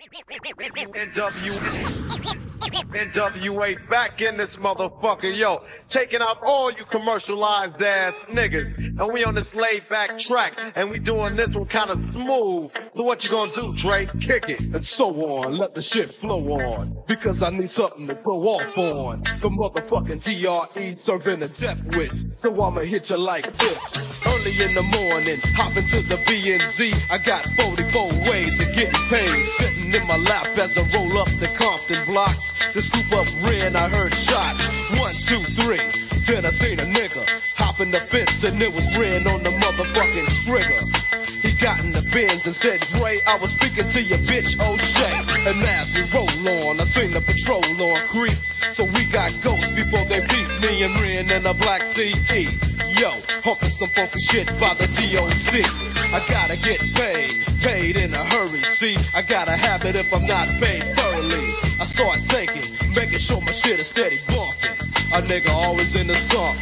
NW, NWA back in this motherfucker, yo, taking out all you commercialized ass niggas, and we on this laid back track, and we doing this one kind of smooth. So what you gonna do, Dre? Kick it. and so on. Let the shit flow on. Because I need something to go off on. The motherfucking DRE serving the death wit. So I'ma hit you like this. Early in the morning, hop into the BNZ. I got 44 ways of getting paid. Sitting in my lap as I roll up the Compton blocks. The scoop up ran, I heard shots. One, two, three. Then I seen a nigga in the fence and it was ran on the motherfucking trigger. He got in the bins and said, Dre, I was speaking to your bitch oh, O'Shea. And as we roll on, I seen the patrol on creep. So we got ghosts before they beat me and ran in a black CE. Yo, humping some funky shit by the DOC. I gotta get paid, paid in a hurry. See, I gotta have it if I'm not paid thoroughly. I start taking, making sure my shit is steady bumping. A nigga always in the song.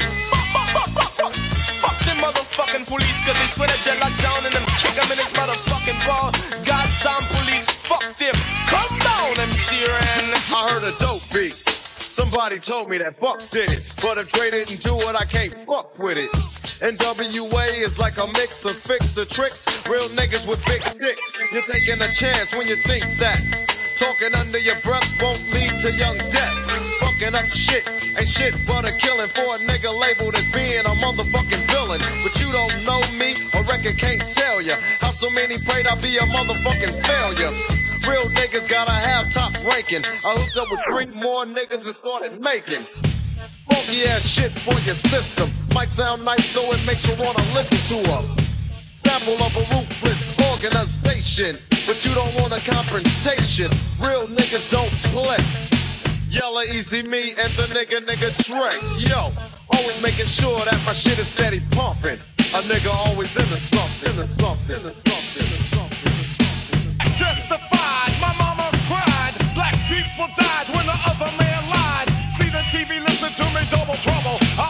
Motherfucking police, cause they swear that you lock down and them kick them in his motherfucking ball. Goddamn police, fuck them. Come down, MC Ren. I heard a dope beat. Somebody told me that fuck did it, but if Dre didn't do it, I can't fuck with it. NWA is like a mix of fix the tricks, real niggas with big dicks. You're taking a chance when you think that talking under your breath won't lead to young death. Fucking up shit ain't shit but a killing for a nigga labeled as being a motherfucking villain. But you don't know me, or record can't tell ya how so many prayed I'd be a motherfucking failure. Real niggas gotta have top ranking. I hooked up with three more niggas and started making. Funky ass shit for your system. Might sound nice so it makes you wanna listen to 'em. Sample of a ruthless organization. But you don't want a confrontation. Real niggas don't play. Yella Eazy Me and the nigga nigga Dre. Yo, always making sure that my shit is steady pumping. A nigga always into something, into something, into something, into something. Justified, my mama cried. Black people died when the other man lied. See the TV, listen to me, double trouble. I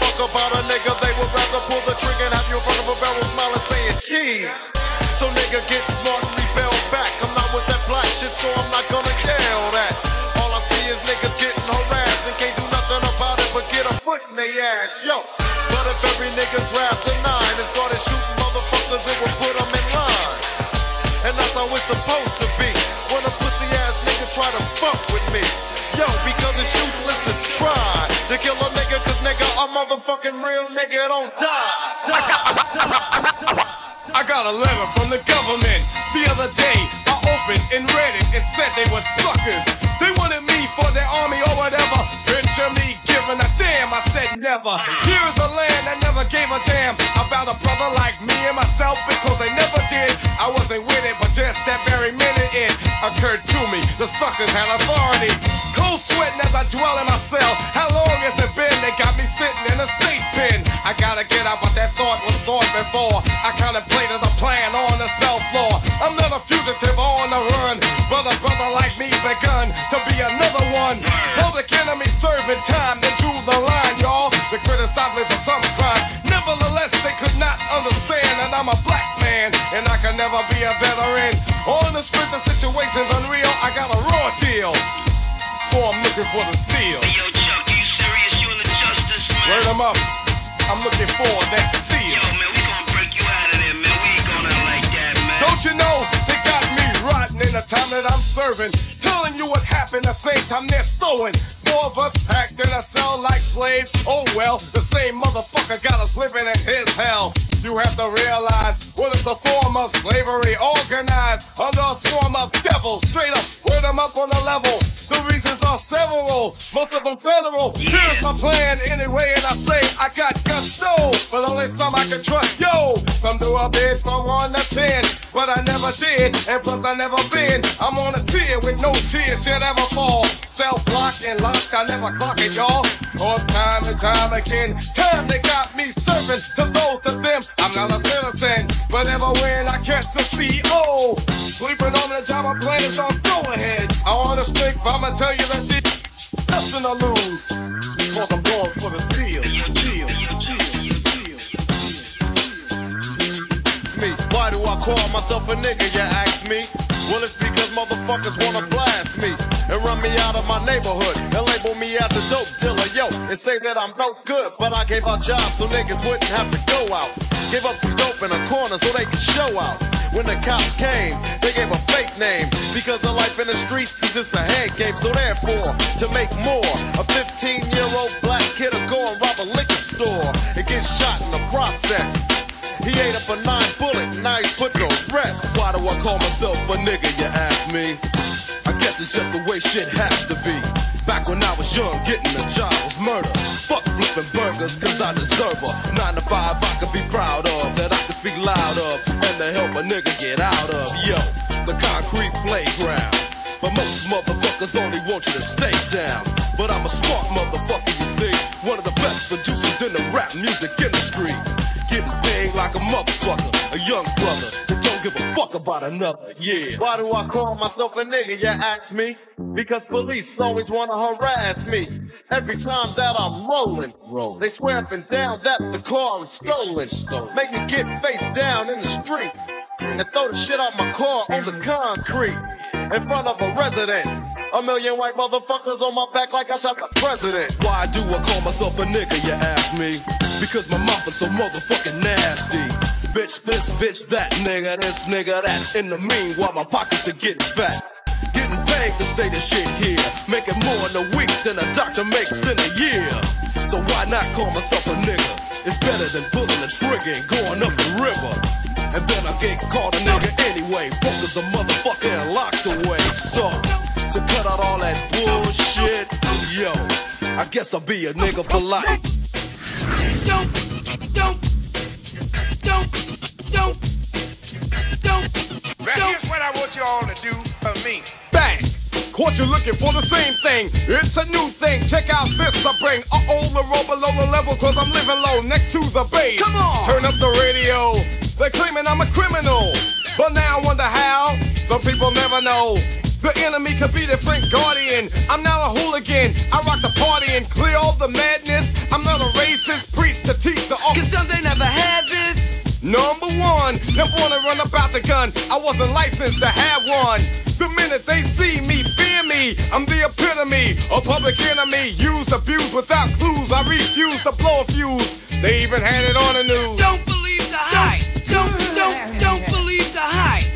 fuck about a nigga. They would rather pull the trigger and have you in front of a barrel smiling saying cheese. So nigga get smart and rebel back. I'm not with that black shit, so I'm not gonna yell that. All I see is niggas getting harassed and can't do nothing about it but get a foot in their ass, yo. But if every nigga grabbed real nigga don't die. I got a letter from the government the other day. I opened and read it. It said they were suckers. They wanted me for their army or whatever. Picture me a damn. I said never. Here's a land that never gave a damn about a brother like me and myself because they never did. I wasn't with it, but just that very minute it occurred to me. The suckers had authority. Cold sweating as I dwell in my cell. How long has it been? They got me sitting in a state pen. I gotta get out, but that thought was thought before. I contemplated a plan on the cell floor. I'm not a fugitive on the run. Brother, brother like me begun to be another one. Public enemy serving time, drew the line, y'all. They criticized me for some crime. Nevertheless, they could not understand that I'm a black man and I can never be a veteran. On the strength of situations unreal, I got a raw deal. So I'm looking for the steel. Hey, yo, Chuck, you serious? You in the justice, man? Word 'em up. I'm looking for that steel. Yo, man, we gonna break you out of there, man. We ain't going out like that, man. Don't you know they got me rotten in the time that I'm serving? Telling you what happened the same time they're throwing. Four of us packed in a cell like slaves. Oh well, the same motherfucker got us living in his hell. You have to realize what is the form of slavery organized under a swarm of devils. Straight up, word them up on the level. The reasons are several, most of them federal. Here's my plan anyway, and I say I got gusto, but only some I can trust. Yo, some do a bid from one to ten, but I never did, and plus I never been. I'm on a tier with no tears should ever fall. Self blocked and locked, I never clock it, y'all. Or time and time again, time they got me serving to both of them. I'm not a citizen, but ever when I catch a CO, sleeping on the job I'm playing, so go ahead. I wanna stick, but I'ma tell you that nothing to lose. Cause I'm going for the steal. Deal, me. Why do I call myself a nigga, you ask me? Well, it's because motherfuckers wanna blast me and run me out of my neighborhood and label me as a dope dealer, yo, and say that I'm no good. But I gave out jobs so niggas wouldn't have to go out. Give up some dope in a corner so they could show out. When the cops came, they gave a fake name because the life in the streets is just a head game. So therefore, to make more, a 15 year old black kid will go and rob a liquor store and get shot in the process. He ate up a nine bullet, now he's put to rest. Why do I call myself a nigga, you ask me? I guess it's just the way shit has to be. Back when I was young, getting a job was murder. Fuck flipping burgers, cause I deserve a nine to five I could be proud of, that I can speak loud of, and to help a nigga get out of. Yo, the concrete playground. But most motherfuckers only want you to stay down. But I'm a smart motherfucker, you see. One of the best producers in the rap music industry. Getting big like a motherfucker, a young don't give a fuck about another. Yeah. Why do I call myself a nigga, you ask me? Because police always wanna harass me. Every time that I'm rolling, they swear up and down that the car is stolen. Make me get face down in the street and throw the shit out my car on the concrete in front of a residence. A million white motherfuckers on my back like I shot the president. Why do I call myself a nigga, you ask me? Because my mouth is so motherfucking nasty. Bitch this, bitch that, nigga this, nigga that. In the meanwhile, my pockets are getting fat. Getting paid to say this shit here. Making more in a week than a doctor makes in a year. So why not call myself a nigga? It's better than pulling a trigger and going up the river. And then I get called a nigga anyway. Booked as a motherfucker and locked away. So, to cut out all that bullshit, yo, I guess I'll be a nigga for life. Now here's what I want you all to do for me. Bang! Caught you looking for the same thing. It's a new thing. Check out this I bring. Uh oh, the roll below the level, cause I'm living low next to the base. Come on. Turn up the radio. They're claiming I'm a criminal. But now I wonder how. Some people never know. The enemy could be the Frank Guardian. I'm not a hooligan. I rock the party and clear all the madness. I'm not a racist. Preach to teach the Cause some they never had this. Number one, never wanna run about the gun. I wasn't licensed to have one. The minute they see me, fear me. I'm the epitome, a public enemy. Used, abused without clues. I refuse to blow a fuse. They even had it on the news. Don't believe the hype. Don't, don't, don't believe the hype.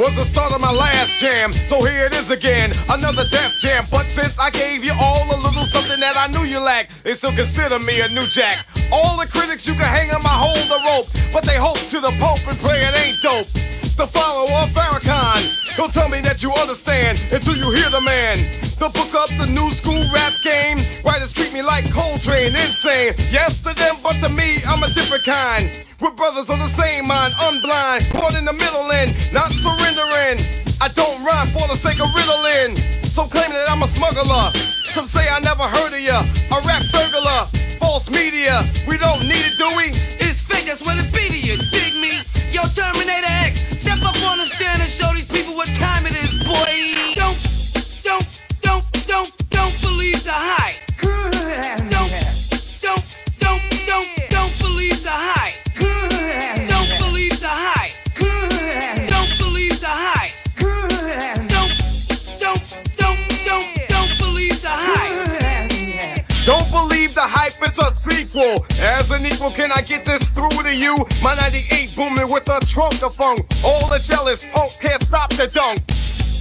Was the start of my last jam. So here it is again, another Def Jam. But since I gave you all a little something that I knew you lacked, they still consider me a new jack. All the critics you can hang on my hold the rope, but they hope to the Pope and pray it ain't dope. The follower of Farrakhan, don't tell me that you understand until you hear the man. The book up the new school rap game. Coltrane, insane. Yes to them, but to me, I'm a different kind. We're brothers of the same mind, unblind, caught in the middle and not surrendering. I don't rhyme for the sake of riddling. So claim that I'm a smuggler. Some say I never heard of ya. A rap burglar, false media. We don't need it, do we? It's fake, that's what it be to you. Dig me? Yo, Terminator X, step up on the stand and show these Equal, can I get this through to you? My 98 booming with a trunk of funk. All the jealous punks can't stop the dunk.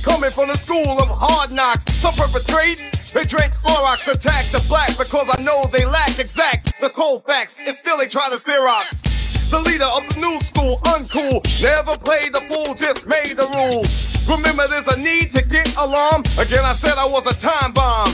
Coming from the school of hard knocks, some perpetrate. They drink Clorox, attack the black because I know they lack exact the cold facts, and still they try to Xerox. The leader of the new school, uncool, never played the fool, just made the rules. Remember, there's a need to get alarm. Again, I said I was a time bomb.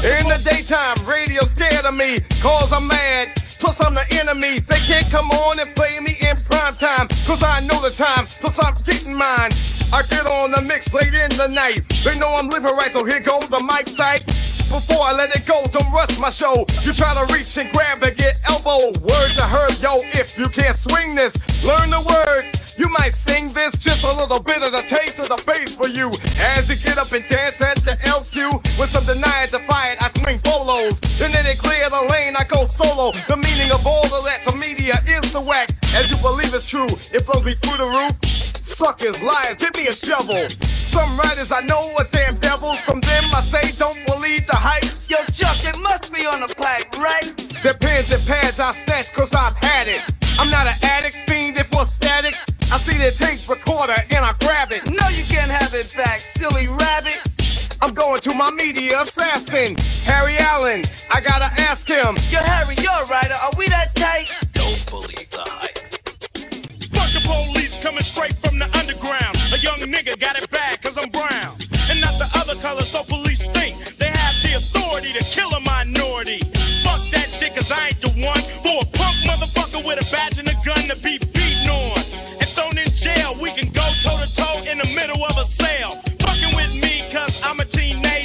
In the daytime, radio scared of me, cause I'm mad. Plus, I'm the enemy. They can't come on and play me in prime time, cause I know the time. Plus, I'm getting mine. I get on the mix late in the night. They know I'm living right, so here goes the mic site. Before I let it go, don't rush my show. You try to reach and grab and get elbow. Word to her, yo, if you can't swing this, learn the words. You might sing this, just a little bit of the taste of the bass for you. As you get up and dance at the LQ, with some deny it, defy it, I swing polos. Then they clear the lane, I go solo. The meaning of all of that to media is the whack. As you believe it's true, it blows me through the roof. Suckers, liars, give me a shovel. Some writers I know are damn devils. From them I say don't believe the hype. Yo, Chuck, it must be on the pipe, right? Their pens and pads I snatch cause I've had it. I'm not an addict, fiend if for static. I see the tape recorder and I grab it. No, you can't have it back, silly rabbit. I'm going to my media assassin, Harry Allen. I gotta ask him. Yo, Harry, you're a writer. Are we that tight? Don't believe the hype. Fuck the police coming straight from the underground. A young nigga got it bad cause I'm brown. And not the other color, so police think they have the authority to kill a minority. Fuck that shit cause I ain't the one for a punk motherfucker with a badge and a gun to be beaten on. And thrown in jail, we can go toe to toe in the middle of a sale.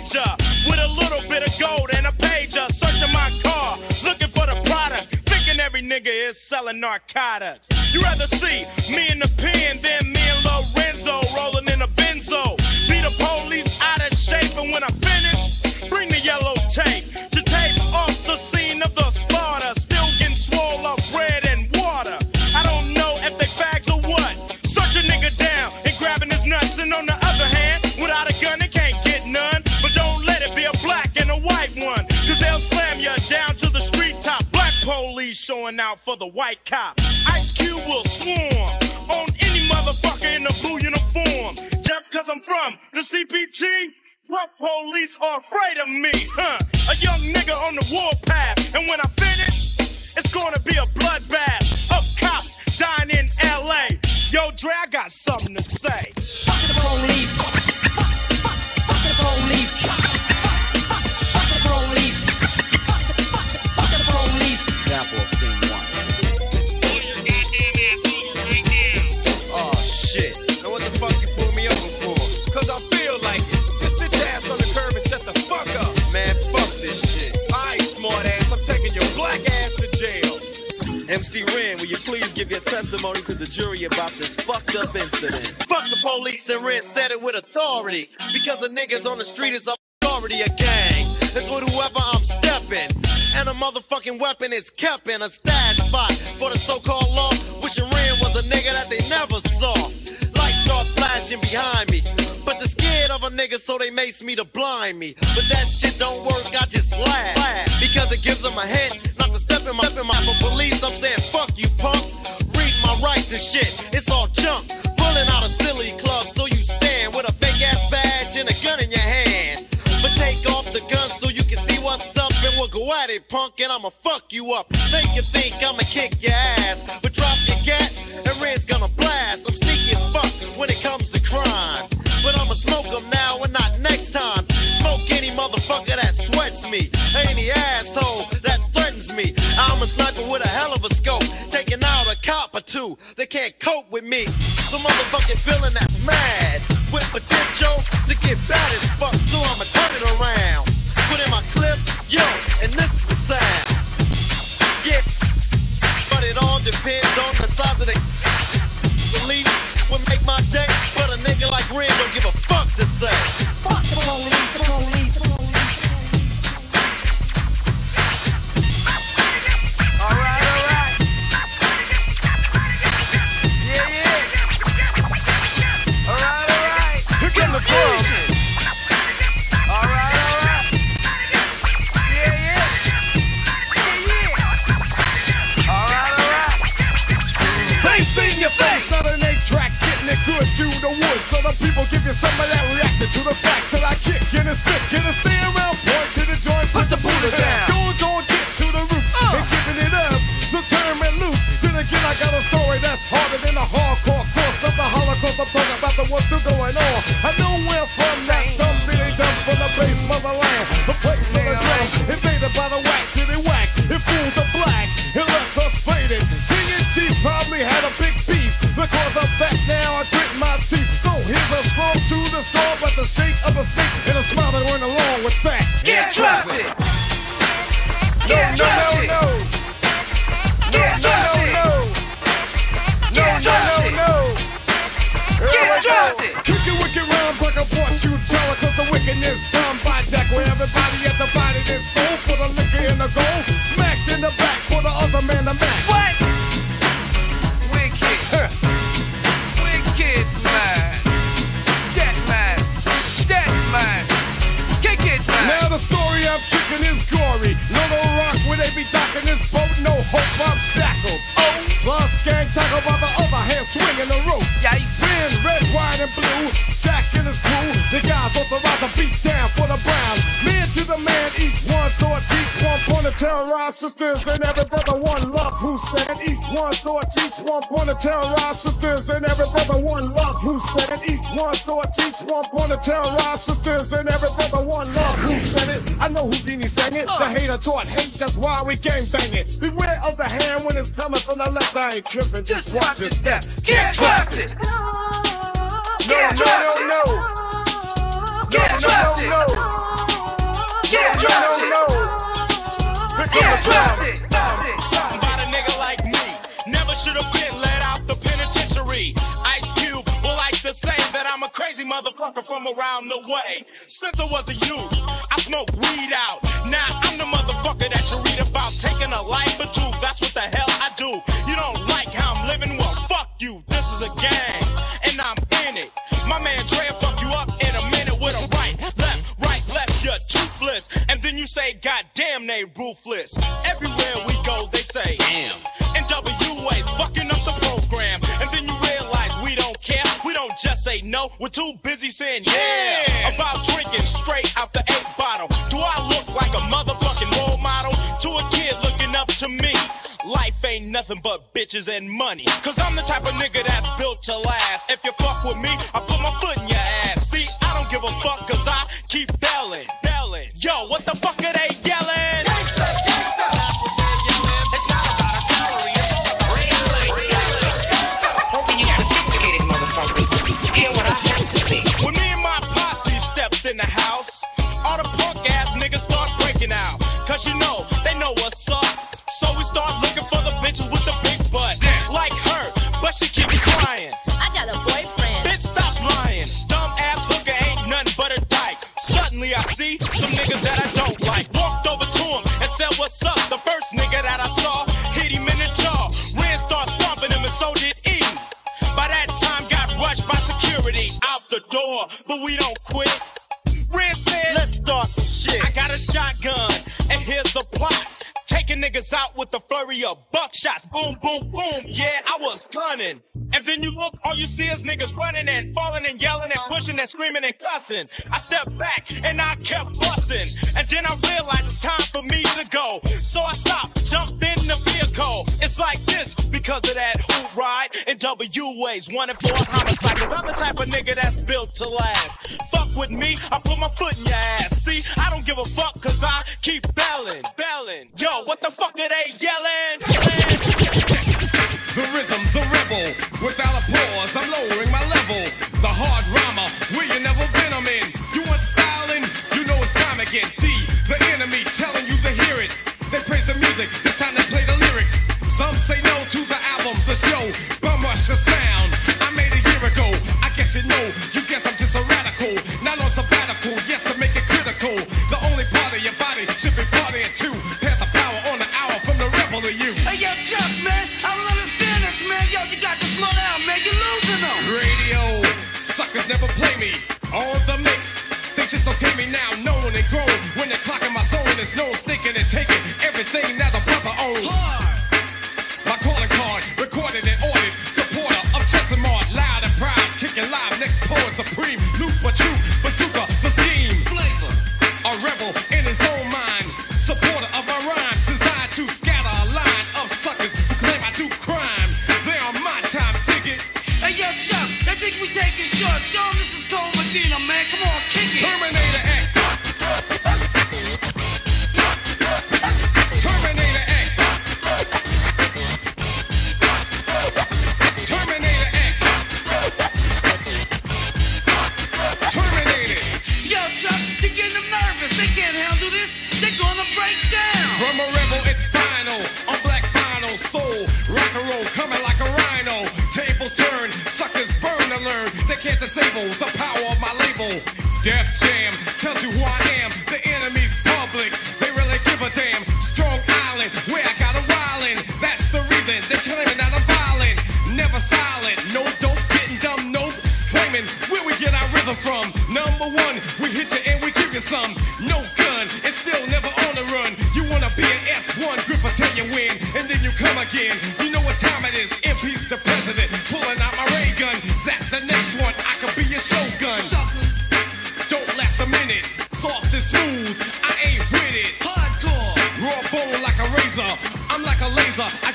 Teenager. With a little bit of gold and a pager. Searching my car, looking for the product. Thinking every nigga is selling narcotics. You rather see me in the pen than me and Lorenzo rolling in a benzo. Be the police out of shape, and when I finish, bring the yellow tape showing out for the white cop. Ice Cube will swarm on any motherfucker in a blue uniform. Just cause I'm from the CPT, what police are afraid of me, huh? A young nigga on the warpath, and when I finish, it's gonna be a bloodbath of cops dying in LA. Yo, Dre, I got something to say. Fuck the police. Fuck, fuck, fuck the police. 60 will you please give your testimony to the jury about this fucked up incident? Fuck the police and Ren said it with authority. Because the niggas on the street is already a gang. It's with whoever I'm stepping. And a motherfucking weapon is kept in a stash spot for the so-called law. Wishing Ren was a nigga that they never saw. Lights start flashing behind me. But this scared of a nigga, so they mace me to blind me. But that shit don't work, I just laugh. Because it gives them a hint not to step in my, step in my for police. I'm saying, fuck you, punk. Read my rights and shit, it's all junk. Pulling out a silly club, so you stand with a fake ass badge and a gun in your hand. But take off the gun so you can see what's up, and we'll go at it, punk, and I'ma fuck you up. Make you think I'ma kick your ass, but drop your gat, and Ren's gonna blast. I'm sneaky as fuck when it comes to crime. But I'ma smoke 'em now and not next time. Smoke any motherfucker that sweats me. Any asshole that threatens me. I'm a sniper with a hell of a scope. Taking out a cop or two. They can't cope with me. The motherfucking villain that's mad. With potential to get bad as fuck. So I'ma turn it around. Put in my clip, yo, and this is the sound. Yeah. But it all depends on the size of the police would make my day, but a nigga like Ren don't give a fuck to say. So the people give you some of that reacting to the facts that I kick in a stick, in a stay around, point to the joint, put the Buddha down. Don't, don't get to the roots Uh. and giving it up. So turn it loose. Then again, I got a story that's harder than a hardcore course of the Holocaust. I'm talking about the what's still going on. I know where from teach one point to terrorize sisters and every brother one love who said it each one sword, teach one point to terrorize sisters and every brother one love who said it. I know Houdini sang it. The uh. hater taught hate, that's why we gang bang it. Beware of the hand when it's coming from the left. I ain't tripping, Just just watch watch your it. step. Get trusted. No, Get no, trusted. no, no. Get trusted. No, Get trusted. no. Get trusted. Something should have been let out the penitentiary. Ice Cube will like to say that I'm a crazy motherfucker from around the way. Since I was a youth, I smoked weed out. Now I'm the motherfucker that you read about taking a life or two. That's what the hell I do. You don't like how I'm living? Well, fuck you. This is a gang, and I'm in it. My man Dre fuck you up in a minute with a right, left, right, left. You're toothless, and then you say, God damn, they ruthless. Everywhere we go, they say, damn. Say no. We're too busy saying yeah, about drinking straight out the eight bottle. Do I look like a motherfucking role model to a kid looking up to me? Life ain't nothing but bitches and money. Cause I'm the type of nigga that's built to last. If you fuck with me, I put my foot in your ass. See, I don't give a fuck cause I keep belling, belling. Yo, what the start looking for the bitches with the big butt. Like her, but she keep crying. I got a boyfriend. Bitch, stop lying. Dumb ass hooker ain't nothing but a dyke. Suddenly I see some niggas that I don't like. Walked over to him and said, What's up? The first nigga that I saw hit him in the jaw. Ren started stomping him and so did E. By that time, got rushed by security out the door, but we don't quit. Ren said, Let's start some shit. I got a shotgun niggas out with a flurry of buckshots. Boom, boom, boom. Yeah, I was gunning. And then you look, all you see is niggas running and falling and yelling and pushing and screaming and cussing. I stepped back and I kept busting. And then I realized it's time for me to go. So I stopped, jumped in the vehicle. It's like this because of that hoot ride and W ways. One and four homicide. Cause I'm the type of nigga that's built to last. Fuck with me, I put my foot in your ass. See, I don't give a fuck cause I keep belling, belling. Yo, what the fuck are they yelling? The rhythm, the rebel, without a pause, I'm lowering my level. The hard rhymer, where you never been, I'm in. You want styling? You know it's time again. D, the enemy, telling you to hear it. They praise the music, this time they play the lyrics. Some say no to the album, the show, disable the power of my label. Def Jam tells you who I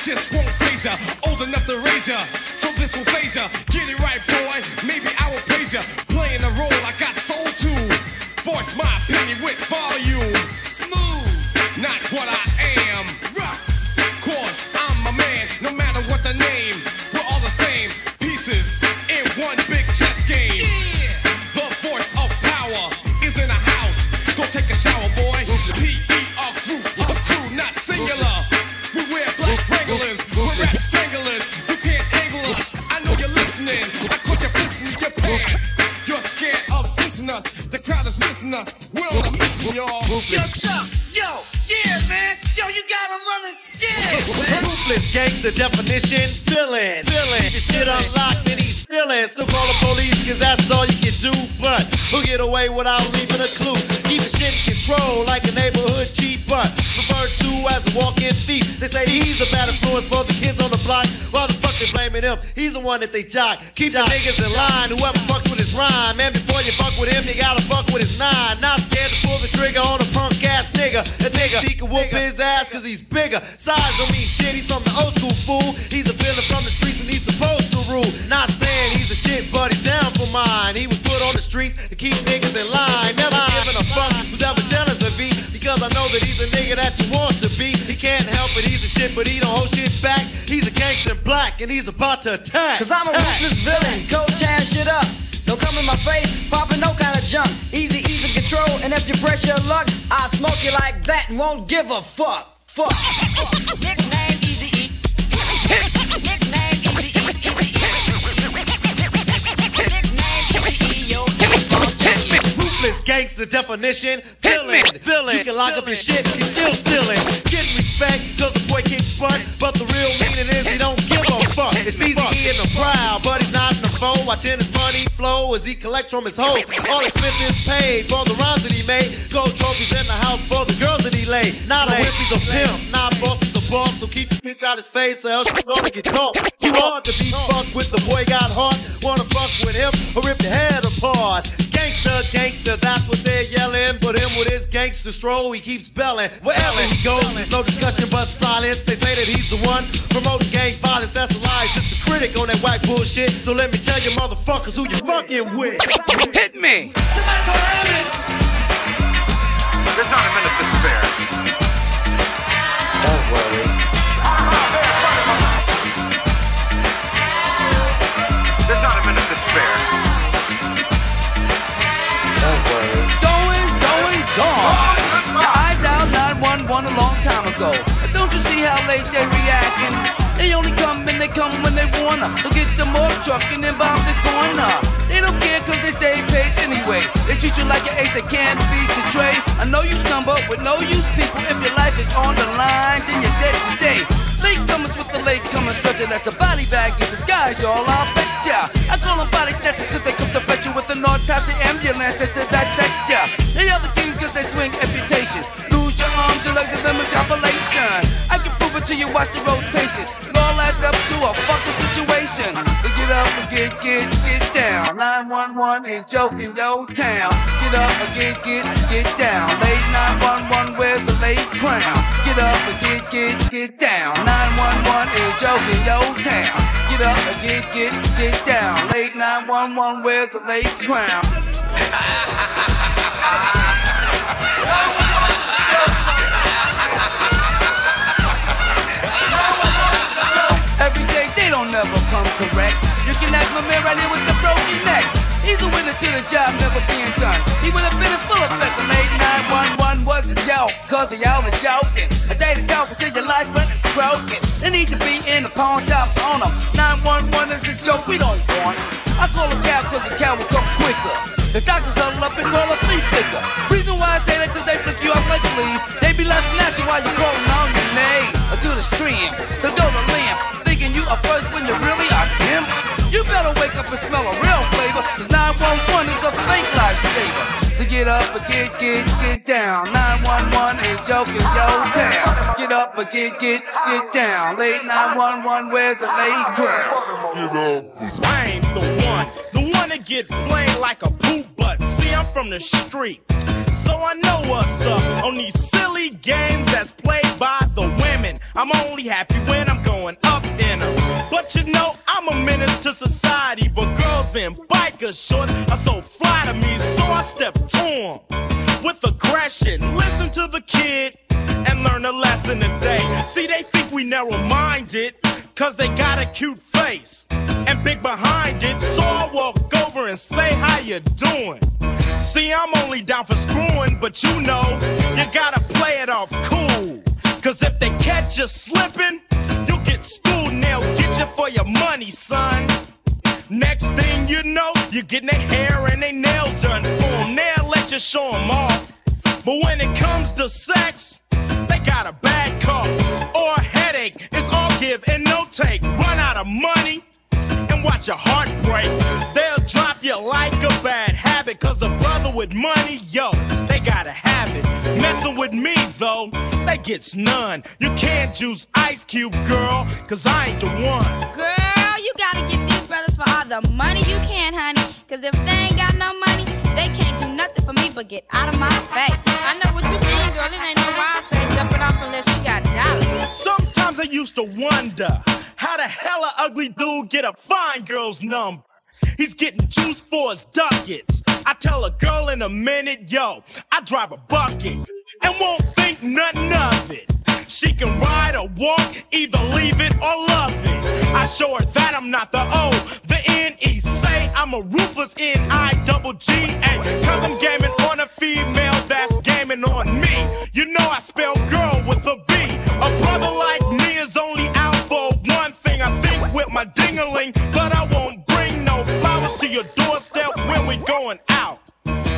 just won't phase ya. Old enough to raise ya. Gangster definition, villain. Villain. Your shit unlocked and he's stealing. So call the police, cause that's all you can do. But who'll get away without leaving a clue? Keep the shit in control like a neighborhood cheap, but referred to as a walk-in thief. They say he's a bad influence for the kids on the block. While the fuck they blaming him, he's the one that they jock. Keep the niggas in line, whoever fucks with his rhyme. Man, before you fuck with him, you gotta fuck with his nine. Not scared to pull the trigger on a punk ass nigga. A nigga, he can whoop his ass cause he's bigger. Size don't mean shit, he's from the old school fool. He's a villain from the streets and he's supposed to rule. Not saying he's a shit, but he's down for mine. He was put on the streets to keep niggas in line. Never giving a fuck who's ever jealous of me. Because I know that he's a nigga that you want to be. He can't help it, he's a shit, but he don't hold shit back. He's a gangster in black and he's about to attack. Cause I'm a ruthless villain, go tear shit up. Don't come in my face, popping no kind of junk. Easy, easy control, and if you press your luck, I'll smoke you like that and won't give a fuck. Fuck. Nickname Easy E. Nickname Easy E. Nickname Easy yo. Ruthless gangster definition, villain, villain. You can lock up your shit, he's still stealing. Getting respect, cause the boy kicks butt, but the real meaning is he don't fuck. It's easy in the crowd, but he's not in the foe. Watching his money flow as he collects from his hoe. All expenses paid for the rhymes that he made. Gold trophies in the house for the girls that he laid. Not a whip, he's a pimp. Not boss, he's the boss. So keep your pick out his face, or else you're gonna get caught. You hard to be fucked with. The boy got heart. Wanna fuck with him or rip your head apart. Gangster, gangster, that's what they're yelling. But him with his gangster stroll, he keeps belling. Wherever he goes, there's no discussion but silence. They say that he's the one promoting gang violence. That's a lie. He's just a critic on that white bullshit. So let me tell you, motherfuckers, who you fucking with. Hit me. There's not a minute to spare. Don't worry. Gone. Now, I dialed 911 a long time ago. Don't you see how late they're reacting? They only come and they come when they wanna. So get the more truck and then bomb the corner. They don't care cause they stay paid anyway. They treat you like an ace that can't beat the betrayed. I know you stumble with no use people. If your life is on the line, then you're dead today. Late comers with the late comers stretcher, that's a body bag in disguise, y'all. I'll bet ya. I call them body snatchers cause they come to fetch you with an autopsy ambulance just to dissect ya. Get, get, get down. 911 is joking yo town. Get up and get, get, get down. Late 911, where's the late crown? Get up and get, get, get down. 911 is joking yo town. Get up and get, get, get down. Late 911, where's the late crown? don't never come correct. You can ask my man right here with the broken neck. He's a witness to the job never being done. He would have been in full effect. The late 911 was a joke, cause they all are joking. A day to talk until your life when it's broken. They need to be in the pawn shop on them. 911 is a joke, we don't want it. I call a cow cause the cow will come quicker. The doctors huddle up and call a flea flicker. Reason why I say that cause they flick you off like fleas. They be laughing at you while you're crawling on your knees. Or to the stream, so to limp. Thinking you first when you really are dim. You better wake up and smell a real flavor. Cause 911 is a fake lifesaver. So get up and get, get, get down. 911 is joking yo town. Get up and get, get, get down. Late 911, where's the late crowd? I ain't one get played like a poop butt. See, I'm from the street, so I know what's up on these silly games that's played by the women. I'm only happy when I'm going up in them. But you know, I'm a menace to society, but girls in biker shorts are so fly to me, so I step to 'em with aggression. Listen to the kid and learn a lesson today. See, they think we narrow minded, cause they got a cute face and big behind it. So I walk and say, How you doing? See, I'm only down for screwing, but you know, you gotta play it off cool. Cause if they catch you slipping, you'll get schooled and they'll get you for your money, son. Next thing you know, you're getting their hair and their nails done for 'em. They'll let you show 'em off. But when it comes to sex, they got a bad cough or a headache. It's all give and no take. Run out of money watch your heart break. They'll drop you like a bad habit. Cause a brother with money, yo, they gotta have it. Messing with me, though, they gets none. You can't juice Ice Cube, girl, cause I ain't the one. Girl, you gotta get these brothers for all the money you can, honey. Cause if they ain't got no money, they can't do nothing for me but get out of my face. I know what you mean, girl. It ain't no wild thing off unless you got dollars. Sometimes I used to wonder how the hell a ugly dude get a fine girl's number. He's getting juice for his ducats. I tell a girl in a minute, yo, I drive a bucket and won't think nothing of it. She can ride or walk, either leave it or love it. I show her that I'm not the O, the N E. Say I'm a ruthless N I double G A. Cause I'm gaming on a female that's gaming on me. You know I spell girl with a B. A brother like me is only out for one thing. I think with my dingaling, but I won't bring no flowers to your doorstep when we going out.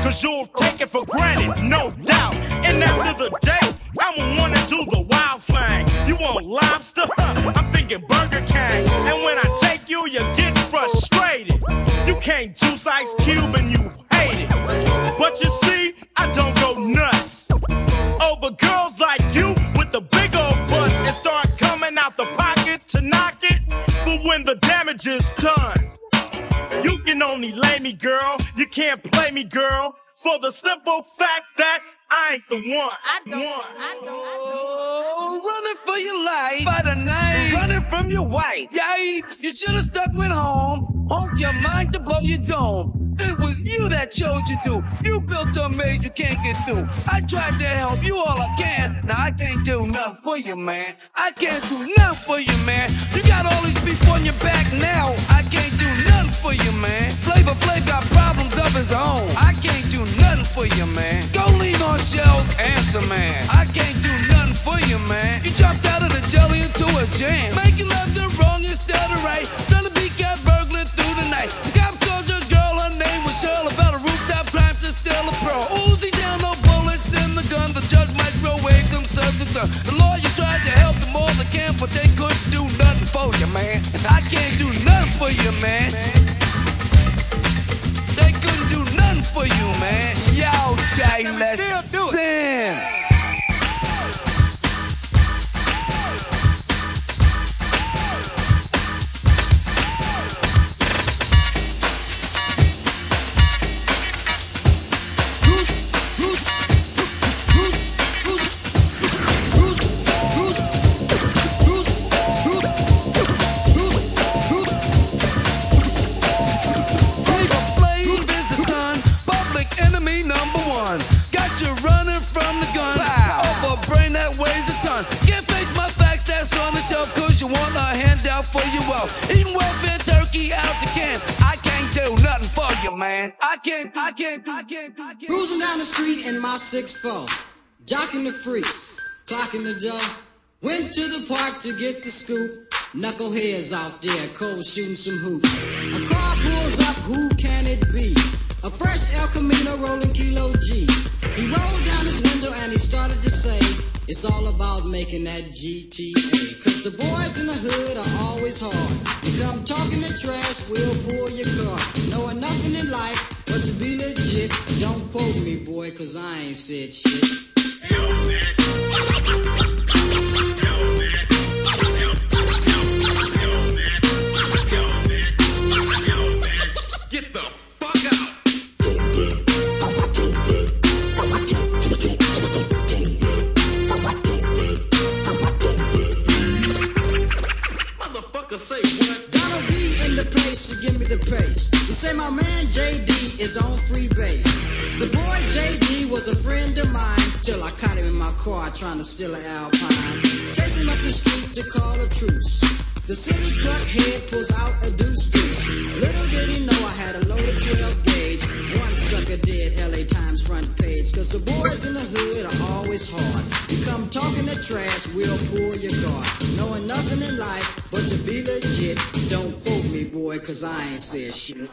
Cause you'll take it for granted, no doubt. And after the day, I'ma wanna do the wild wild thing. You want lobster? I'm thinking Burger King. And when I take you, you get frustrated. You can't juice Ice Cube and you hate it. But you see, I don't go nuts over girls like you with the big old butts and start coming out the pocket to knock it. But when the damage is done, you can only lay me, girl. You can't play me, girl. For the simple fact that I ain't the one. I don't. Want. I don't. Oh, running for your life by the night, running from your wife. Yipes! You should have stuck with home. Hold your mind to blow your dome. It was you that chose you to. You built a maze you can't get through. I tried to help you all I can. Now I can't do nothing for you, man. I can't do nothing for you, man. You got all these people on your back now. I can't do nothing for you, man. Flavor Flav got problems of his own. I can't do nothing for you, man. Go lean on shelves, answer, man. I can't do nothing for you, man. You jumped out of the jelly into a jam. Making love the wrong instead of right. The night. The cop told your girl her name was Cheryl. About a rooftop climb to steal a pro. Uzi down, no bullets in the gun. The judge microwave them, serve the. The lawyer tried to help them all they can, but they couldn't do nothing for you, man. I can't do nothing for you, man. They couldn't do nothing for you, man. Yo, Jay, let's sin. For your wealth. Eating welfare turkey out the can. I can't do nothing for you, man. I can't, I can't, I can't, I can't. Cruising down the street in my six four, jocking the freaks, clocking the dough. Went to the park to get the scoop. Knuckleheads out there, cold shooting some hoops. A car pulls up, who can it be? A fresh El Camino rolling Kilo G. He rolled down his window and he started to say, It's all about making that GTA. Cause the boys in the hood are always hard. You come talking the trash, we'll pull your car. Knowing nothing in life but to be legit. Don't quote me, boy, cause I ain't said shit. Motherfucker say what? Donald B in the place to give me the pace. You say my man JD is on free base. The boy JD was a friend of mine till I caught him in my car trying to steal an Alpine. Chase him up the street to call a truce. The city clerk head pulls out a deuce goose. Little did he know I had a loaded 12 gauge. Sucker did LA Times front page. Cause the boys in the hood are always hard. You come talking the trash, we'll pull your guard. Knowing nothing in life but to be legit. Don't quote me, boy, cause I ain't said shit.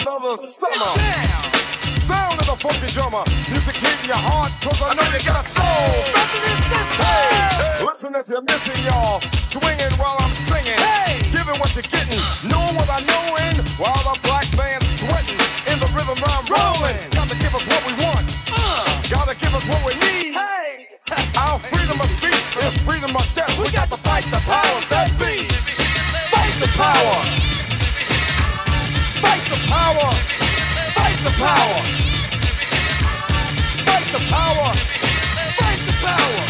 another summer. Funky drummer. Music hitting your heart, cause I know you got a soul. Hey, listen if you're missing, y'all. Swinging while I'm singing. Hey, giving what you're getting. Knowing what I know in while the black band's sweating. In the rhythm I'm rolling. Gotta give us what we want. Gotta give us what we need. Hey, our freedom of speech is freedom of death. We got to fight the powers that be. Fight the power. Fight the power! Fight the power! Fight the power! Fight the power!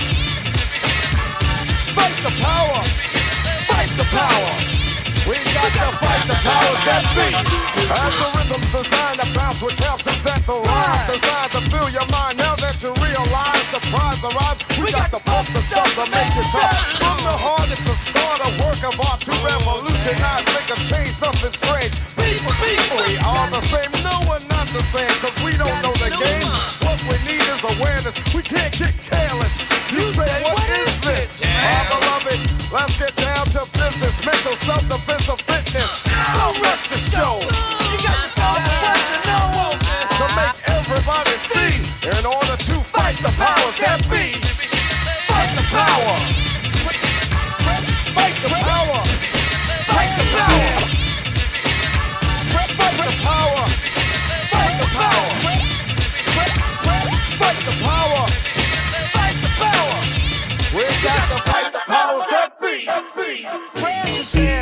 Fight the power! Fight the power! We got to fight the powers that be! Rhythm's designed to bounce with calcium that the rhymes designed to fill your mind. Now that you realize the prize arrives, we got to pump the stuff to make it tough. From the heart, it's a start, a work of art to revolutionize, make a change, nothing strange. People, people, we are the same. No, we're out the sand, cause we don't know the game. What we need is awareness. We can't get careless. You, say, what is this? Yeah. My beloved, let's get down to business. Mental self-defense of fitness. Don't rest the show. You got to call what you know. To make everybody see. In order to fight the powers that be. Fight the power. Fight the power. Fight the power.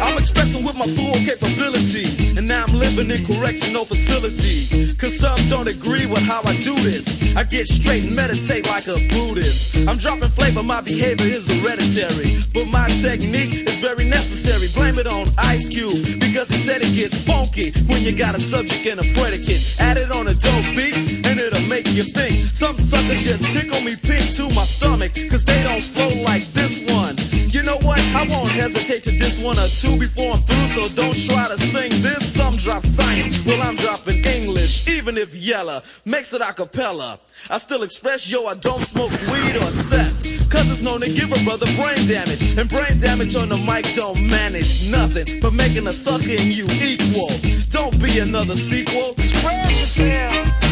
I'm expressing with my full capabilities, and now I'm living in correctional facilities. Cause some don't agree with how I do this. I get straight and meditate like a Buddhist. I'm dropping flavor, my behavior is hereditary. But my technique is very necessary. Blame it on Ice Cube, because he said it gets funky when you got a subject and a predicate. Add it on a dope beat, and it'll make you think. Some suckers just tickle me one or two before I'm through, so don't try to sing this. Some drop science, well, I'm dropping English, even if Yella makes it a cappella. I still express, yo, I don't smoke weed or cess, cause it's known to give a brother brain damage. And brain damage on the mic don't manage nothing but making a sucker in you equal. Don't be another sequel. Spread yourself.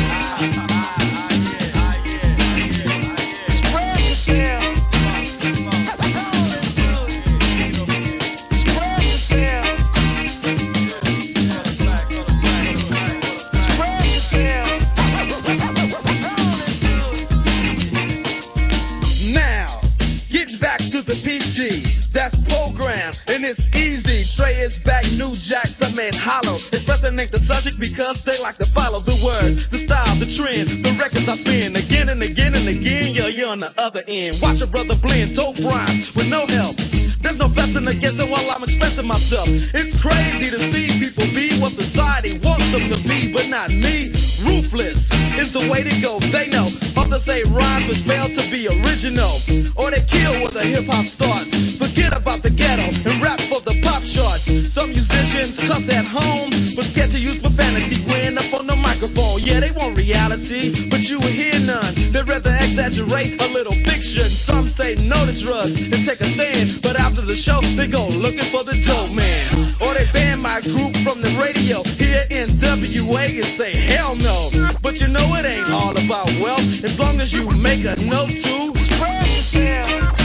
It's easy. Dre is back, new jacks, I made hollow. Expressing ain't the subject because they like to follow the words, the style, the trend, the records I spin again and again and again. Yeah, you're on the other end. Watch a brother blend dope rhymes with no help. There's no fussing or guessing while I'm expressing myself. It's crazy to see people be what society wants them to be, but not me. Ruthless is the way to go. They know. Others say rhymes which fail to be original, or they kill where the hip hop starts. Forget about the ghetto and rap for the pop charts. Some musicians cuss at home, but scared to use profanity when up on the microphone. Yeah, they want reality, but you will hear none. They'd rather exaggerate a little fiction. Some say no to drugs and take a stand, but after the show, they go looking for the dope man. Or they ban my group from the radio here in WA and say hell no. But you know it ain't all about wealth as long as you make a note to spread yourself.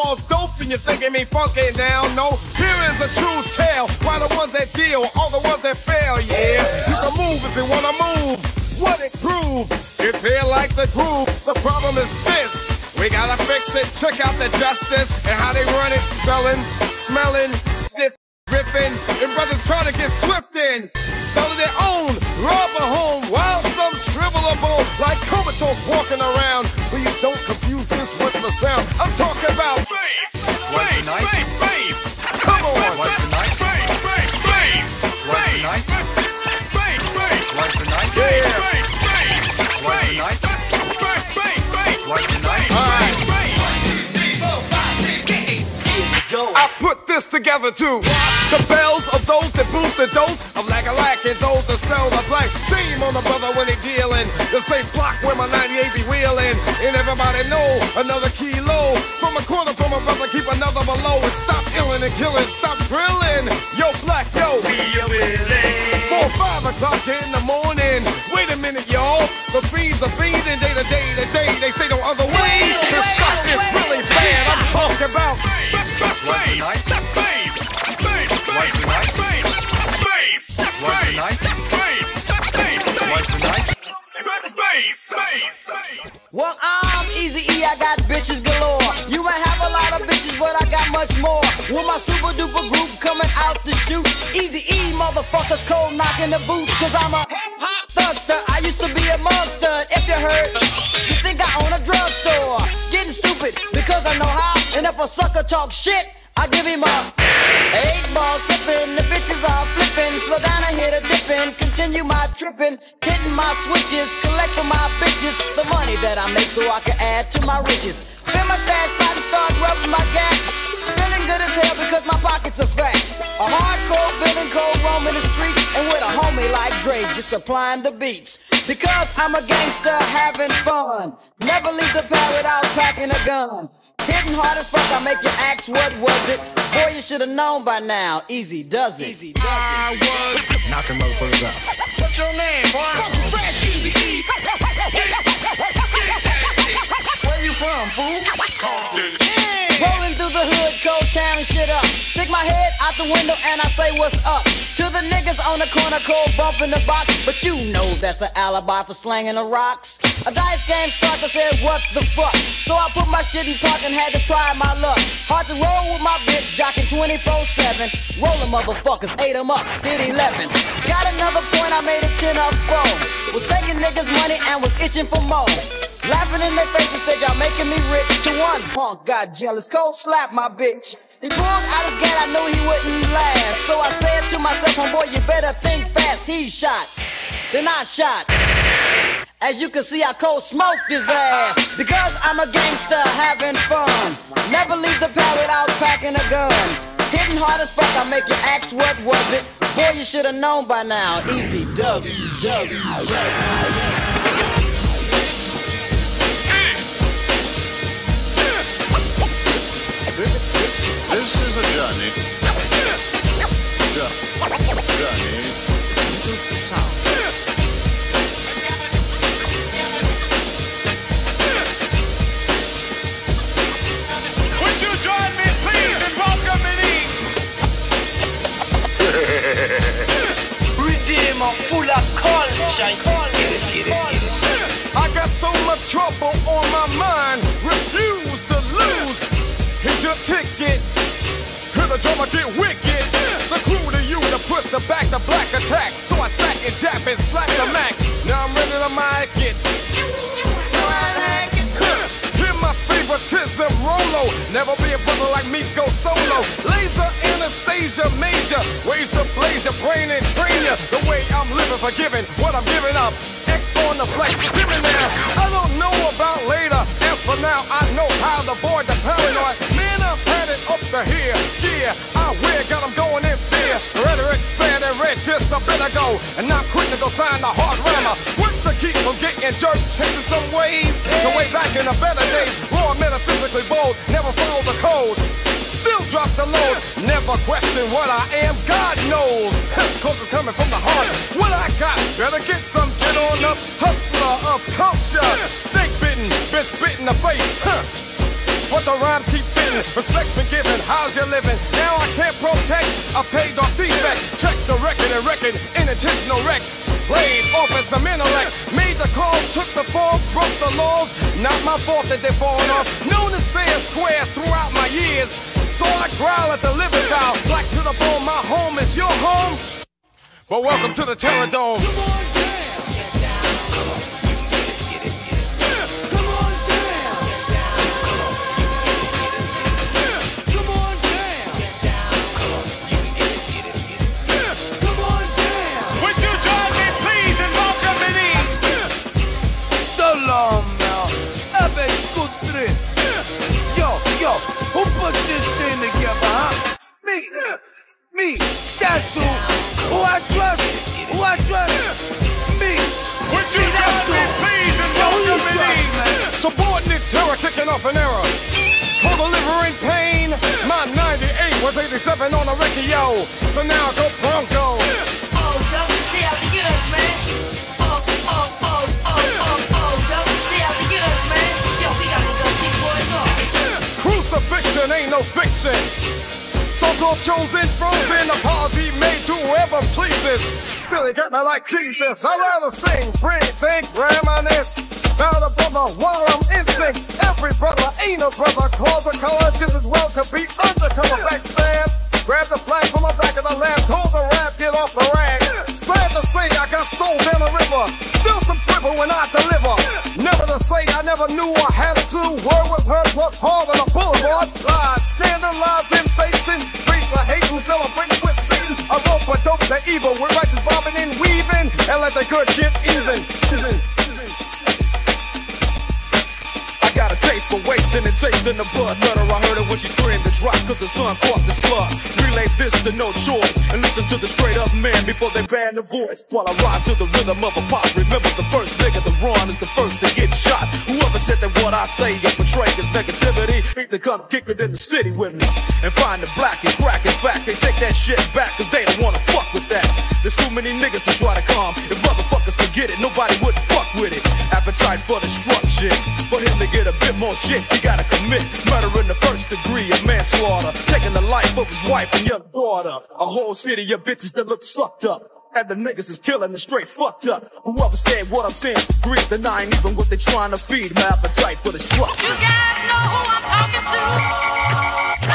Called dope. And you're thinking me funky now? No, here is a true tale. Why the ones that deal, all the ones that fail, yeah. You can move if you wanna move. What it prove? It's here like the groove. The problem is this. We gotta fix it. Check out the justice and how they run it. Selling, smelling, sniff, riffing, and brothers trying to get swift in. Selling their own, a home, while some shrivel a bone like comatose walking around. Please don't confuse this with the sound. I'm talking about bass, bass, bass, bass. Come on, what's the night? Bass, bass, bass, bass, bass, bass, bass. What's the night? Yeah. Bass, bass, the night? Bass, this together too. The bells of those that boost the dose of lack a lack and those that sell the black. Shame on the brother when they dealing. The same block where my 98 be wheeling. And everybody know another kilo. From a corner from a brother, keep another below. And stop illing and killing, stop drilling. Yo, black, yo. Four, five o'clock in the morning. Wait a minute, y'all. The fiends are feeding day to day to day. Well, I'm Easy E, I got bitches galore. You might have a lot of bitches, but I got much more. With my super duper group coming out to shoot. Easy E, motherfuckers cold knocking the boots. Cause I'm a hip hop thugster. I used to be a monster. If you heard, you think I own a drugstore. Getting stupid because I know how. And if a sucker talk shit, I give him up. Eight ball sipping, the bitches are flipping. Slow down and hit a dipping. Continue my tripping, my switches. Collect from my bitches the money that I make so I can add to my riches. Fill my stash pot and start rubbing my gap. Feeling good as hell because my pockets are fat. A hardcore building code roaming the streets and with a homie like Dre just supplying the beats. Because I'm a gangster having fun. Never leave the pad without packing a gun. Hitting hard as fuck, I make you ask what was it? Boy, you should have known by now. Easy does it. Easy does it. I was knocking motherfuckers out. What's your name, boy? Fresh Easy. Where you from, fool? Rolling through the hood, cold tearing shit up. Stick my head out the window and I say what's up. To the niggas on the corner, cold bumping the box. But you know that's an alibi for slanging the rocks. A dice game starts, I said, what the fuck? So I put my shit in park and had to try my luck. Hard to roll with my bitch, jocking 24-7. Rolling motherfuckers, ate them up, hit 11. Got another point, I made a 10 up phone. Was taking niggas' money and was itching for more. Laughing in their faces, said y'all making me rich. To one punk got jealous, cold slap my bitch. He pulled out his gun, I knew he wouldn't last. So I said to myself, homeboy, you better think fast. He shot, then I shot. As you can see, I cold smoked his ass. Because I'm a gangster having fun. Never leave the pad without packing a gun. Hitting hard as fuck, I make you ask what was it. Boy, you should have known by now. Easy does it, does it. Does it. This is a journey. Journey into sound. Would you join me, please, and welcome in welcoming Redeemer full of culture. I got so much trouble on my mind. Refuse to lose. Here's your ticket. Drummer get wicked. The crew to you to push the back the black attack. So I sack and jab and slapped the Mac. Now I'm ready to mic it. Hear my favoritism, Rolo. Never be a brother like me, go solo. Laser Anastasia Major. Ways to blaze your brain and train you. The way I'm living, forgiving what I'm giving up. X on the flex, give me now. I don't know about later. As for now, I know how to avoid the paranoid. To here. Yeah, I wear, got 'em going in fear. Rhetoric said and read just a bit ago. And I'm quick to go sign the hard rammer. Work to keep from getting jerked, changing some ways. The way back in the better days. Raw, metaphysically bold, never follow the code. Still drop the load, never question what I am, God knows. Cause it's coming from the heart. What I got, better get some, get on up. Hustler of culture, snake bitten, been spit in the face. Huh. But the rhymes keep fitting, respect's been given, how's your living? Now I can't protect a paid off defect. Check the record and record, intentional wreck. Played off as some intellect, made the call, took the fall, broke the laws. Not my fault that they're falling off. Known as fair square throughout my years. So I growl at the living foul. Black to the bone, my home is your home. But welcome to the Terror Dome. Ban the voice. While I ride to the rhythm of a pop, remember the first nigga to run is the first to get shot. Whoever said that what I say and portray is negativity, need to come kick it in the city with me. And find the black and crack. In fact, they take that shit back, cause they don't wanna fuck with that. There's too many niggas to try to calm. If motherfuckers could get it, nobody would fuck with it. Appetite for destruction. For him to get a bit more shit, he gotta commit murder in the first degree of manslaughter. Taking the life of his wife and young daughter. A whole city of bitches that look sucked up. And the niggas is killing and straight fucked up. Whoever said what I'm saying, greed denying even what they trying to feed. My appetite for destruction. You guys know who I'm talking to?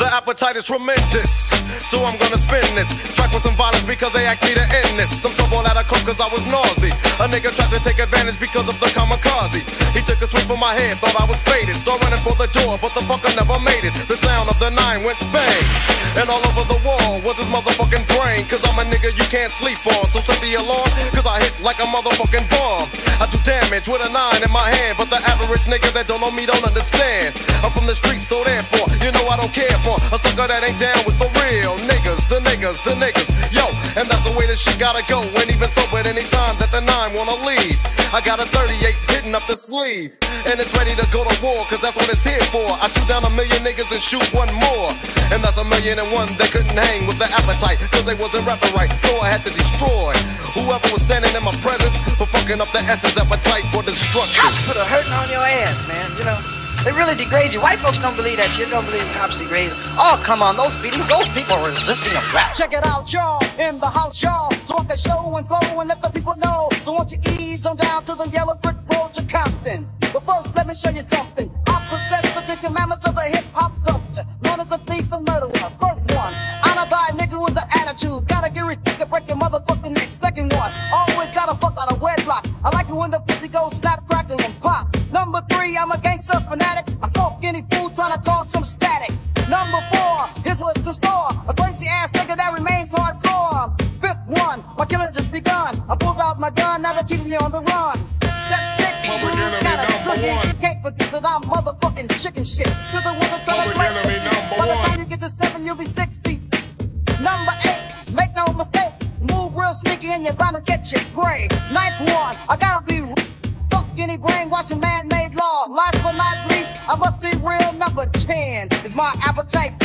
The appetite is tremendous. So I'm gonna spin this track with some violence because they asked me to end this. Some trouble at a club cause I was nauseous. A nigga tried to take advantage because of the kamikaze. He took a swing from my head, thought I was faded. Start running for the door, but the fucker never made it. The sound of the nine went bang. And all over the wall was his motherfucking brain. Cause I'm a nigga you can't sleep on. So set the alarm, cause I hit like a motherfucking bomb. I do damage with a nine in my hand, but the average nigga that don't know me don't understand. I'm from the streets, so therefore, you know I don't care for a sucker that ain't down with the real niggas, the niggas, the niggas. Yo, and that's the way this shit gotta go. And even so, at any time that the nine wanna leave, I got a 38 hitting up the sleeve. And it's ready to go to war, cause that's what it's here for. I shoot down a million niggas and shoot one more. And that's a million and one that couldn't hang with the appetite, cause they wasn't rapping right. So I had to destroy whoever was standing in my presence for fucking up the essence appetite for destruction. Cops put a hurting on your ass, man. You know, they really degrade you. White folks don't believe that shit. Don't believe the cops degrade. Oh, come on, those beatings, those people are resisting arrest. Check it out, y'all, in the house, y'all. So I can show and flow and let the people know. So won't you ease on down to the yellow brick road to Compton? But first, let me show you something. I possess the Ten commandments of the hip hop culture. Known as a thief and murderer. First one, I'm a die nigga with the attitude. Gotta get rich, to break your motherfucking neck. Second one, always gotta fuck out of wedlock. I like it when the pussy goes snap, crackle, and pop. Number three, I'm a gangster fanatic. I fuck any fool trying to talk some static. Number four, here's what's to store. A crazy ass nigga that remains hardcore. Fifth one, my killing just begun. I pulled out my gun, now they're keeping me on the run. Step six, Public you enemy gotta number trick it. Can't forget that I'm motherfucking chicken shit. To the one that try to play enemy with. number By the time you get to seven, you'll be six feet. Number eight, make no mistake. Move real sneaky and you're bound to get your prey. Ninth one, I gotta brainwashing man-made law. Last but not least, I must be real. Number ten is my appetite.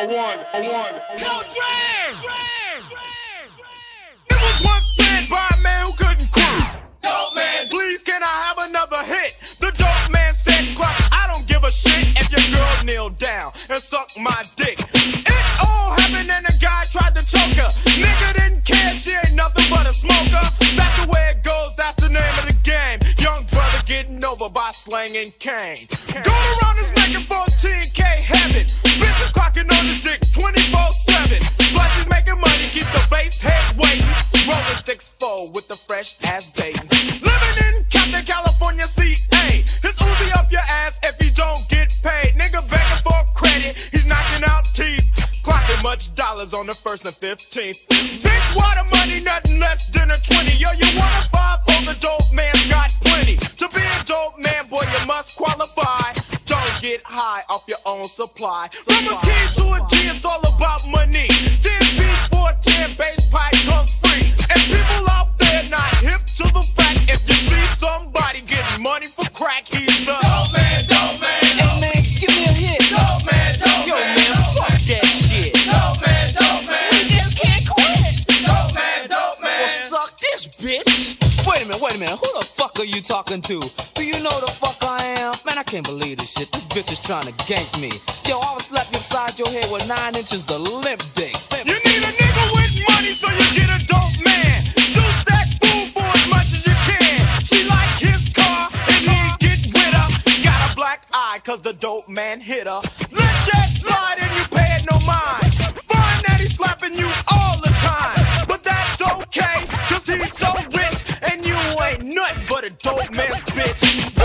Enemy number one. One. It was once said by a man who couldn't quit. Dope man, please can I have another hit? The dope man said, "Cluck, I don't give a shit if your girl kneel down and suck my dick. It all happened and the guy tried to choke her. Nigga didn't care, she ain't nothing but a smoker. That's the way it goes, that's the name of the game getting over by slanging cane. Going around his neck and 14K heaven. Bitches clocking on his dick 24-7. Plus he's making money, keep the base head waiting. Rolling 6-4 with the fresh ass Dayton's. Living in Compton California, CA. His Uzi up your ass if you don't get paid. Nigga begging for credit dollars on the first and fifteenth. Big water money, nothing less than a twenty. Yo, you want a five? Oh, the dope man's got plenty. To be a dope man, boy, you must qualify. Don't get high off your own supply. From a kid to a G, it's all about money. 10 beats for 10 bass pipe comes free. And people out there not hip to the fact if you see somebody getting money for crack, fuck are you talking to? Do you know the fuck I am? Man, I can't believe this shit. This bitch is trying to gank me. Yo, I will slap you upside your head with nine inches of limp dick. You need a nigga with money so you get a dope man. Juice that fool for as much as you can. She like his car and he get with her. Got a black eye cause the dope man hit her. Man's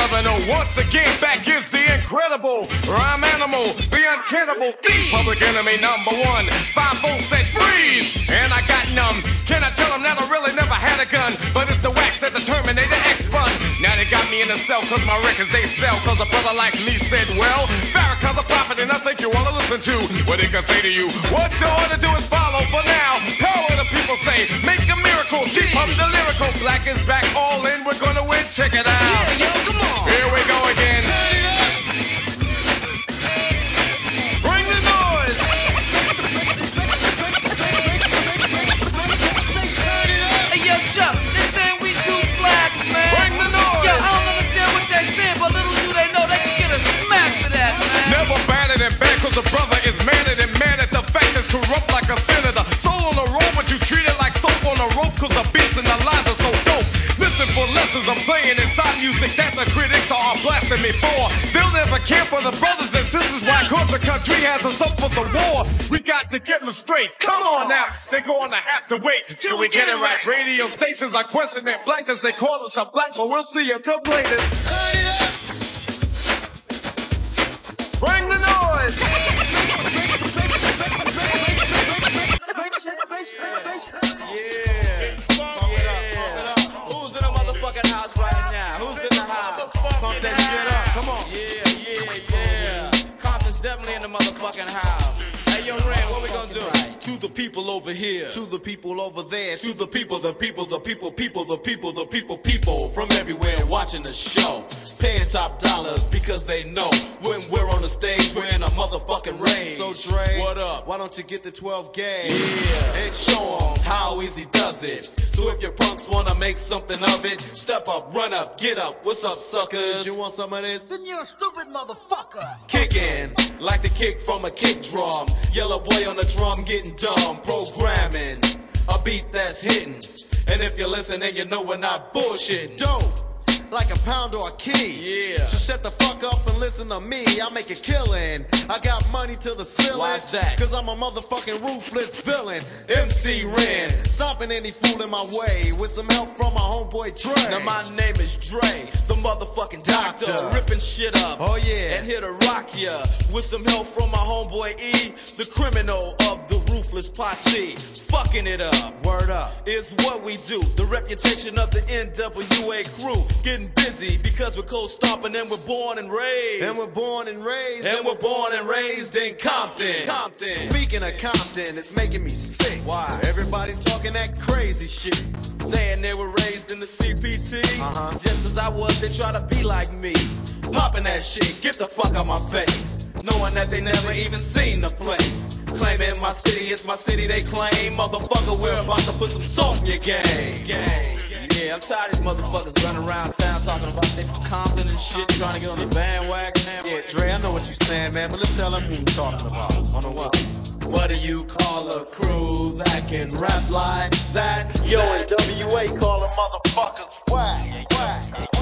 brother know. Once again, back is the incredible rhyme animal, the uncannibal, the public enemy number one. Five volts said freeze, and I got numb. Can I tell them that I really never had a gun? But it's the wax that the Terminator X bun. Now they got me in the cell cause my records they sell. Cause a brother like me said, well, Farrakhan's a prophet and I think you wanna listen to what he can say to you. What you to do is follow for now. Power the people say, make a miracle, keep up the lyrical. Black is back, all in, we're gonna win, check it out. Yeah, yo, come on. Here we go again. Bring the noise. Hey, yo, Chuck, we too black, man. Bring the noise. Yo, I don't understand what they're saying, but little do they know they can get a smack for that, man. Never better than bad, cause a brother is madder than mad at the fact that's corrupt like a senator. I'm saying inside music that the critics are blasting me for. They'll never care for the brothers and sisters, why cause the country has us up for the war. We got to get them straight. Come on now, they're gonna have to wait till we get it right. Radio stations are questioning blackness, they call us a black, but we'll see you complain this. Come on. Yeah, yeah, yeah. Compton's definitely in the motherfucking house. Hey, yo, Ren, what we gonna do? To the people over here. To the people over there. To the people, the people, the people, people, the people, the people, people from everywhere watching the show. Paying top dollars because they know when we're on the stage, we're in a motherfucking rage. So Dre, What up? Why don't you get the 12 gauge? Yeah. And show 'em how easy does it. So if your punks wanna make something of it, step up, run up, get up. What's up, suckers? You want some of this? Then you're a stupid motherfucker. Kicking like the kick from a kick drum. Yella boy on the drum getting dumb. Programming a beat that's hitting. And if you're listening, you know we're not bullshitting. Dope. Like a pound or a key. Yeah. So shut the fuck up and listen to me. I make a killing. I got money to the ceiling. Why's that? Cause I'm a motherfucking ruthless villain. MC Ren. Stopping any fool in my way. With some help from my homeboy Dre. Now my name is Dre, the motherfucking doctor, Doctor. ripping shit up. Oh, yeah. and here to rock ya with some help from my homeboy E, the criminal of the ruthless posse. Fucking it up Word up. is what we do. The reputation of the NWA crew getting busy because we're cold stomping and we're born and raised. And we're born and raised. And we're born and raised in Compton. Compton. Speaking of Compton, it's making me sick. Why? Everybody's talking that crazy shit. Saying they were raised in the CPT. Uh -huh. Just as I was, they try to be like me. Popping that shit, get the fuck out my face. Knowing that they never even seen the place. Claiming my city is my city, they claim. Motherfucker, we're about to put some salt in your game. game. Yeah, I'm tired of these motherfuckers running around town talking about they from Compton and shit, trying to get on the bandwagon. Yeah, Dre, I know what you're saying, man, but let's tell them who you talking about. On the what? What do you call a crew that can rap like that? Yo, and WA call them motherfuckers whack, whack, whack.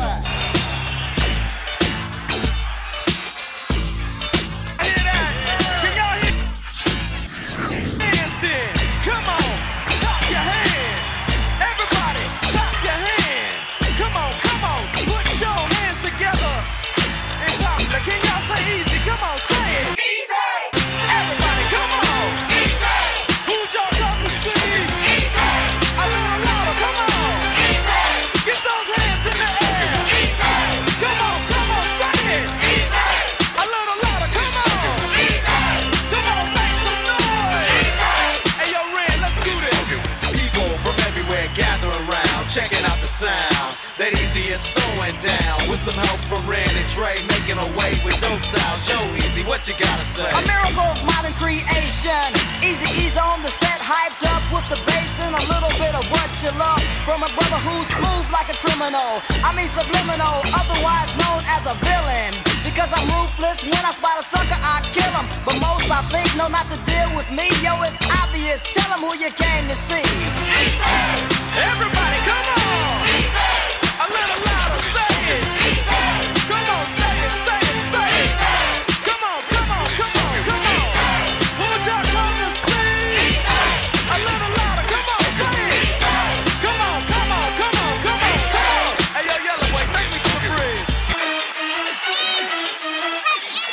Some help from Ren and Dre, making a way with dope style. Show easy, what you gotta say? A miracle of modern creation. Easy ease on the set, hyped up with the bass and a little bit of what you love from a brother who's smooth like a criminal. I mean subliminal, otherwise known as a villain. Because I'm ruthless, when I spot a sucker, I kill him. But most I think know not to deal with me. Yo, it's obvious. Tell them who you came to see. Everybody, come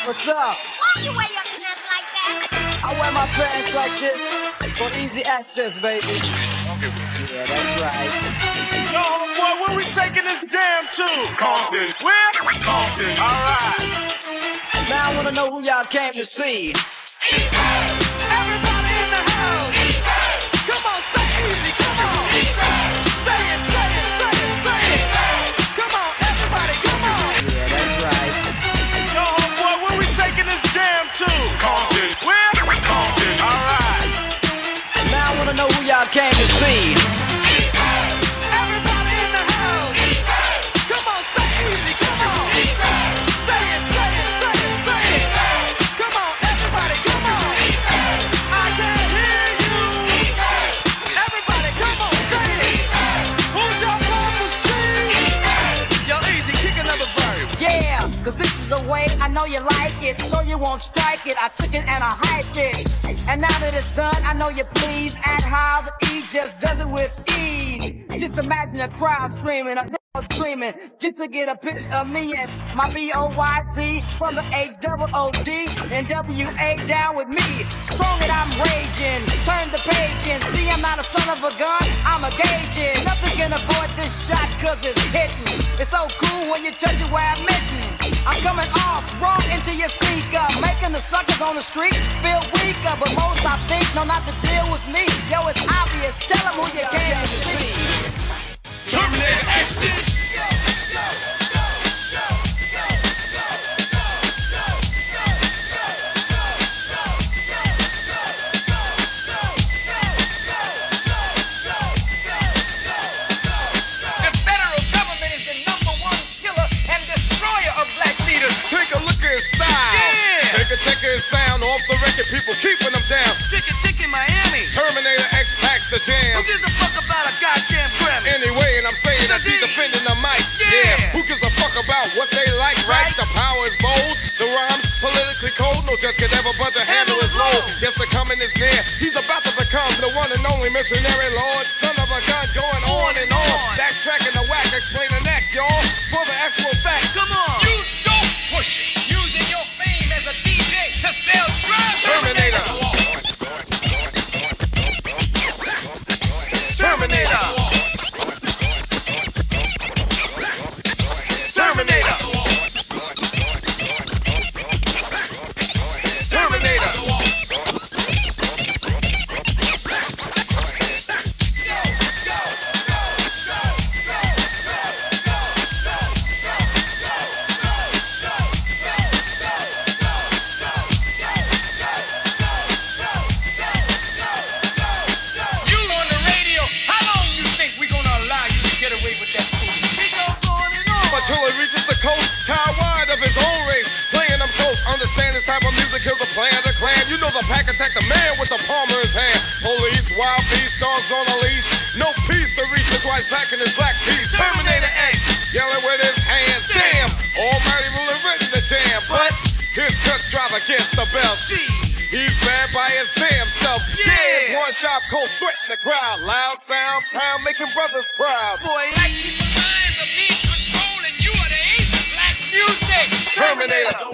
What's up? Why you wear your pants like that? I wear my pants like this for easy access, baby. Yeah, that's right. Yo, homeboy, where we taking this jam to? Compton. Where? Compton. All right. Now I wanna know who y'all came to see. Eazy. Everybody in the house. Eazy. Come on, say Eazy. Come on. Eazy. Say it, say it, say it, say it. Eazy. Come on, everybody, come on. Yeah, that's right. Yo, homeboy, where we taking this jam to? Compton. Where? Compton. All right. Now I wanna know who y'all came know you like it, so you won't strike it. I took it and I hyped it. And now that it's done, I know you're pleased at how the E just does it with ease. Just imagine a crowd screaming, a dog dreaming, just to get a picture of me and my B-O-Y-Z from the H-double-O-D and W-A down with me. Strong and I'm raging, turn the page and see I'm not a son of a gun, I'm a gauging. Nothing can avoid this shot cause it's hitting. It's so cool when you judge it where I'm hitting. I'm coming off wrong into your speaker, making the suckers on the street feel weaker. But most I think know not to deal with me. Yo, it's obvious. Tell them who you came to see. Terminator exit. X packs the jam. Who gives a fuck about a goddamn Grammy? Anyway, and I'm saying that he's defending the mic. Yeah. Who gives a fuck about what they like, right? The power is bold. The rhymes politically cold. No judge could ever but to handle his low. Yes, the coming is near. He's about to become the one and only missionary lord. Son of a gun going on and on. That track to reach his wife's back in his black piece. Terminator X, yelling with his hands. Damn, almighty ruler written the jam. But his cuts drive against the belt. He's bad by his damn self. Yeah, it's one job, cold threat in the crowd. Loud sound, pound, making brothers proud. Boy, like people minds are being controlled and you are the ace of black music. Terminator.